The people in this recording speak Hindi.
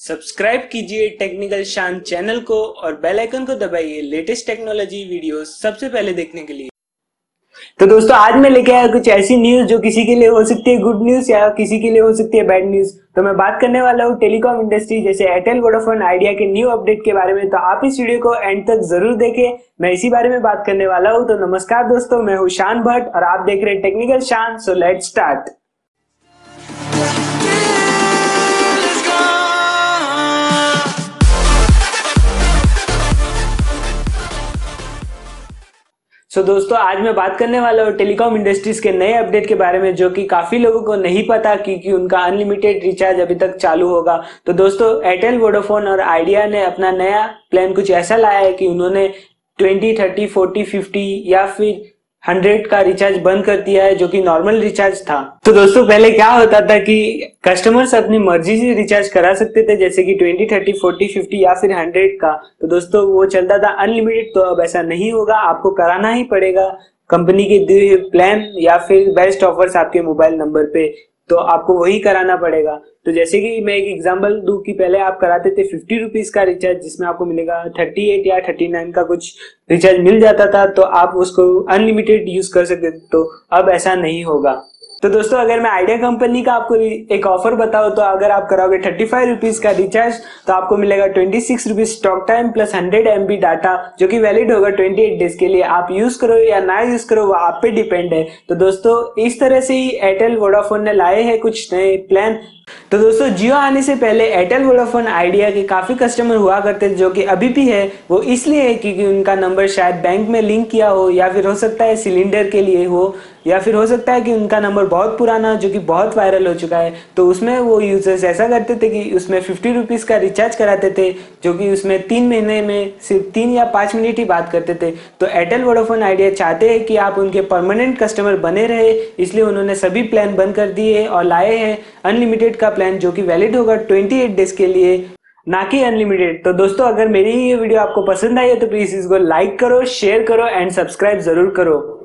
सब्सक्राइब कीजिए टेक्निकल शान चैनल को और बेल आइकन को दबाइए लेटेस्ट टेक्नोलॉजी वीडियो सबसे पहले देखने के लिए। तो दोस्तों, आज मैं लेके आया कुछ ऐसी न्यूज़ जो किसी के लिए हो सकती है गुड न्यूज़ या किसी के लिए हो सकती है बैड न्यूज़ तो मैं बात करने वाला हूँ टेलीकॉम इंडस्ट्री जैसे एयरटेल वोडाफोन आइडिया के न्यू अपडेट के बारे में। तो आप इस वीडियो को एंड तक ज़रूर देखें। मैं इसी बारे में बात करने वाला हूँ। तो नमस्कार दोस्तों, मैं हूँ शान भट्ट और आप देख रहे हैं technical Shaan. So let start so so, दोस्तों आज मैं बात करने वाला हूँ टेलीकॉम इंडस्ट्रीज़ के नए अपडेट के बारे में जो कि काफ़ी लोगों को नहीं पता क्योंकि उनका अनलिमिटेड रिचार्ज अभी तक चालू होगा। तो दोस्तों एयरटेल वोडाफोन और आइडिया ने अपना नया प्लान कुछ ऐसा लाया है कि उन्होंने 20, 30, 40, 50 या फिर हंड्रेड का रिचार्ज बंद कर दिया है, जो कि नॉर्मल रिचार्ज था। तो दोस्तों, पहले क्या होता था कि कस्टमर्स अपनी मर्ज़ी से रिचार्ज करा सकते थे, जैसे कि ट्वेंटी, थर्टी, फोर्टी, फिफ्टी या फिर हंड्रेड का। तो दोस्तों, वो चलता था अनलिमिटेड तो अब ऐसा नहीं होगा, आपको कराना ही पड़ेगा। कंपनी के दिए प्लान या फिर बेस्ट ऑफर्स आपके मोबाइल नंबर पे। तो आपको वही कराना पड़ेगा। तो जैसे कि मैं एक एग्जांपल दू कि पहले आप कराते थे फिफ्टी रुपीज़ का रिचार्ज जिसमें आपको मिलेगा थर्टी एट या थर्टी नाइन का कुछ रिचार्ज मिल जाता था तो आप उसको अनलिमिटेड यूज़ कर सकते तो अब ऐसा नहीं होगा। तो दोस्तों, अगर मैं आइडिया कंपनी का आपको एक ऑफ़र बताऊँ तो अगर आप कराओगे थर्टी फाइव रुपीज़ का रिचार्ज तो आपको मिलेगा twenty six rupees talk time plus hundred M data जो कि वैलिड होगा ट्वेंटी एट डेज़ के लिए। आप यूज़ करो या ना यूज़ करो, वो आप पे डिपेंड है। तो दोस्तों, इस तरह से ही एयरटेल वोडाफोन ने लाए हैं कुछ नए प्लान तो दोस्तों, जियो आने से पहले एयरटेल वोडाफोन आइडिया के काफ़ी कस्टमर हुआ करते जो कि अभी भी है। वो इसलिए है क्योंकि उनका नंबर शायद बैंक में लिंक किया हो या फिर हो सकता है सिलेंडर के लिए हो। या फिर हो सकता है कि उनका नंबर बहुत पुराना, जो कि बहुत वायरल हो चुका है तो उसमें वो यूज़र्स ऐसा करते थे कि उसमें फिफ्टी रुपीज़ का रिचार्ज कराते थे, जो कि उसमें तीन महीने में सिर्फ़ तीन या पाँच मिनट ही बात करते थे। तो एयरटेल वोडाफोन आइडिया चाहते हैं कि आप उनके परमानेंट कस्टमर बने रहे, इसलिए उन्होंने सभी प्लान बंद कर दिए और लाए हैं अनलिमिटेड का प्लान जो कि वैलिड होगा ट्वेंटी एट डेज़ के लिए, ना कि अनलिमिटेड तो दोस्तों, अगर मेरी ये वीडियो आपको पसंद आई है तो प्लीज़ इसको लाइक करो शेयर करो एंड सब्सक्राइब ज़रूर करो।